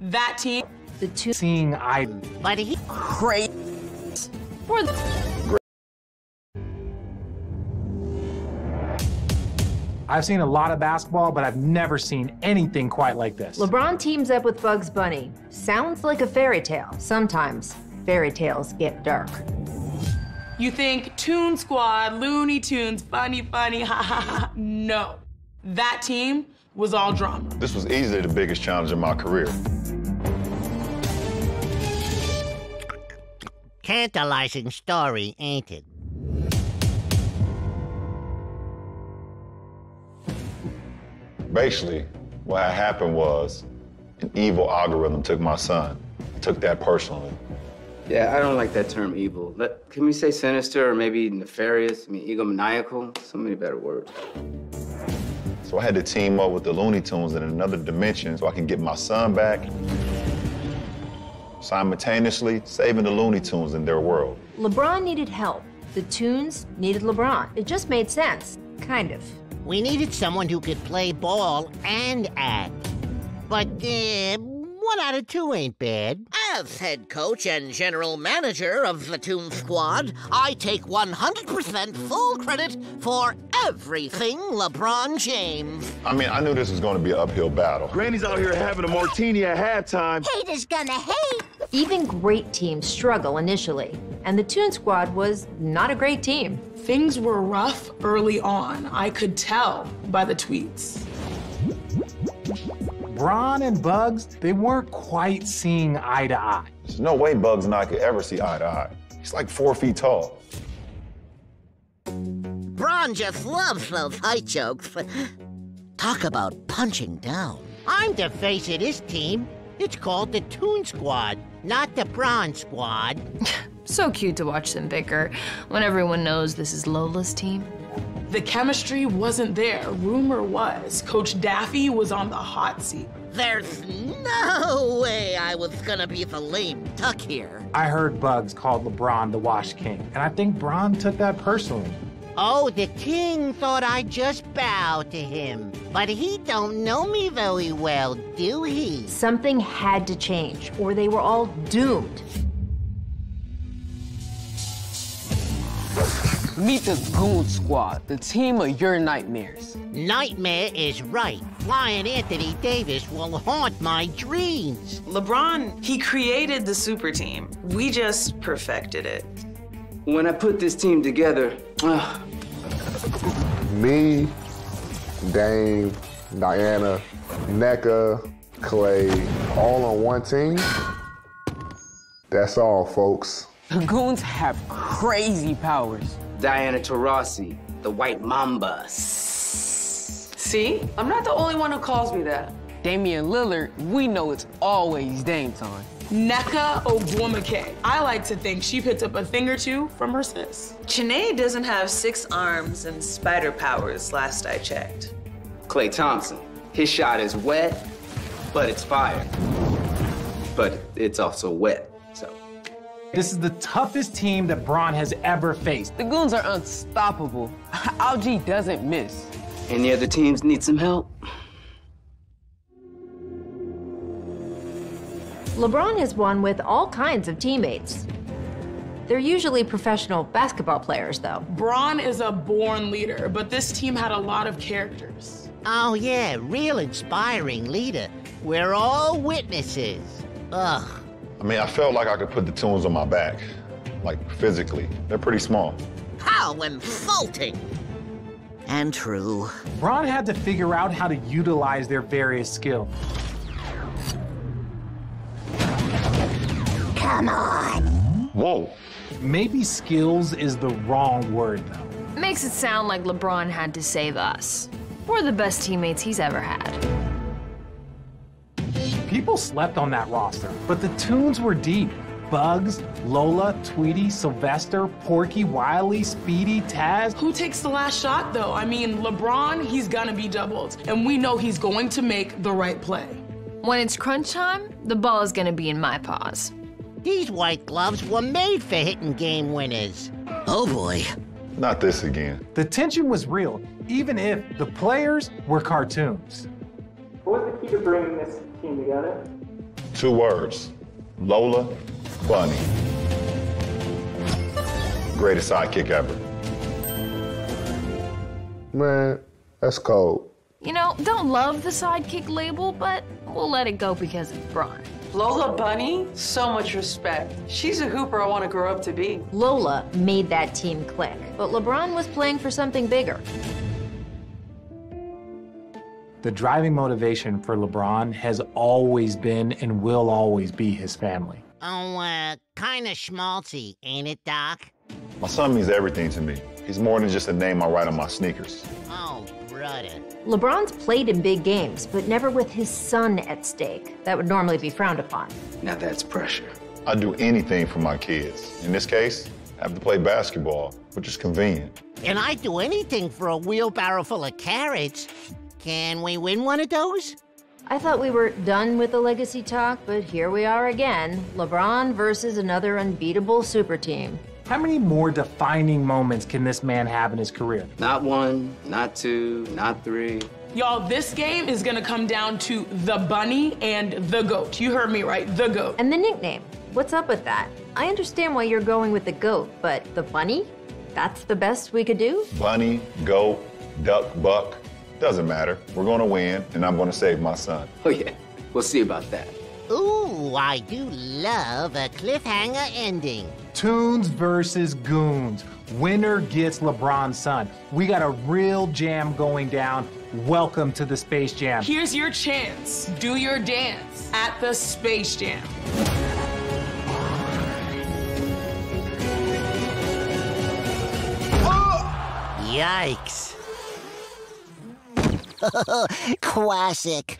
That team. The two seeing eye. But he great. For the I've seen a lot of basketball, but I've never seen anything quite like this. LeBron teams up with Bugs Bunny. Sounds like a fairy tale. Sometimes fairy tales get dark. You think Toon Squad, Looney Tunes, funny, funny, ha ha ha. No. That team was all drama. This was easily the biggest challenge in my career. Tantalizing story, ain't it? Basically, what had happened was an evil algorithm took my son, I took that personally. Yeah, I don't like that term evil. Let, can we say sinister or maybe nefarious? I mean, egomaniacal? So many better words. So I had to team up with the Looney Tunes in another dimension so I can get my son back, simultaneously saving the Looney Tunes in their world. LeBron needed help. The Tunes needed LeBron. It just made sense. Kind of. We needed someone who could play ball and act. But, uh, one out of two ain't bad. As head coach and general manager of the Toon Squad, I take 100% full credit for everything LeBron James. I mean, I knew this was going to be an uphill battle. Granny's out here having a martini at halftime. Haters gonna hate. Even great teams struggle initially, and the Toon Squad was not a great team. Things were rough early on. I could tell by the tweets. Bron and Bugs, they weren't quite seeing eye to eye. There's no way Bugs and I could ever see eye to eye. He's like four feet tall. Bron just loves those height jokes. Talk about punching down. I'm the face of this team. It's called the Toon Squad, not the Bronze Squad. so cute to watch them bicker when everyone knows this is Lola's team. The chemistry wasn't there. Rumor was Coach Daffy was on the hot seat. There's no way I was gonna be the lame duck here. I heard Bugs called LeBron the Wash King, and I think Bron took that personally. Oh, the king thought I'd just bow to him. But he don't know me very well, do he? Something had to change, or they were all doomed. Meet the Goon Squad, the team of your nightmares. Nightmare is right. Flying Anthony Davis will haunt my dreams. LeBron, he created the super team. We just perfected it. When I put this team together, me, Dame, Diana, Nneka, Klay, all on one team. That's all, folks. The Goons have crazy powers. Diana Taurasi, the White Mamba. See? I'm not the only one who calls me that. Damian Lillard, we know it's always Dame time. Nneka Ogwumike. I like to think she picked up a thing or two from her sis. Chiney doesn't have six arms and spider powers, last I checked. Klay Thompson. His shot is wet, but it's fire. But it's also wet, so. This is the toughest team that Bron has ever faced. The Goons are unstoppable. Al-G doesn't miss. Any other teams need some help? LeBron has won with all kinds of teammates. They're usually professional basketball players, though. Bron is a born leader, but this team had a lot of characters. Oh, yeah, real inspiring leader. We're all witnesses. Ugh. I mean, I felt like I could put the tunes on my back, like physically. They're pretty small. How insulting! And true. Bron had to figure out how to utilize their various skills. Come on! Whoa. Maybe skills is the wrong word, though. Makes it sound like LeBron had to save us. We're the best teammates he's ever had. People slept on that roster, but the tunes were deep. Bugs, Lola, Tweety, Sylvester, Porky, Wiley, Speedy, Taz. Who takes the last shot, though? I mean, LeBron, he's gonna be doubled, and we know he's going to make the right play. When it's crunch time, the ball is gonna be in my paws. These white gloves were made for hitting game winners. Oh boy. Not this again. The tension was real, even if the players were cartoons. What was the key to bringing this team together? Two words. Lola Bunny. Greatest sidekick ever. Man, that's cold. You know, don't love the sidekick label, but we'll let it go because it's Bron. Lola Bunny, so much respect. She's a hooper I want to grow up to be. Lola made that team click, but LeBron was playing for something bigger. The driving motivation for LeBron has always been and will always be his family. Oh, uh, kinda schmaltzy, ain't it, Doc? My son means everything to me. He's more than just a name I write on my sneakers. Oh, brother. LeBron's played in big games, but never with his son at stake. That would normally be frowned upon. Now that's pressure. I'd do anything for my kids. In this case, I have to play basketball, which is convenient. And I'd do anything for a wheelbarrow full of carrots. Can we win one of those? I thought we were done with the legacy talk, but here we are again. LeBron versus another unbeatable super team. How many more defining moments can this man have in his career? Not one, not two, not three. Y'all, this game is gonna come down to the bunny and the goat. You heard me right, the goat. And the nickname. What's up with that? I understand why you're going with the goat, but the bunny? That's the best we could do? Bunny, goat, duck, buck, doesn't matter. We're gonna win, and I'm gonna save my son. Oh, yeah. We'll see about that. Ooh, I do love a cliffhanger ending. Toons versus Goons. Winner gets LeBron's son. We got a real jam going down. Welcome to the Space Jam. Here's your chance. Do your dance at the Space Jam. Yikes. Classic.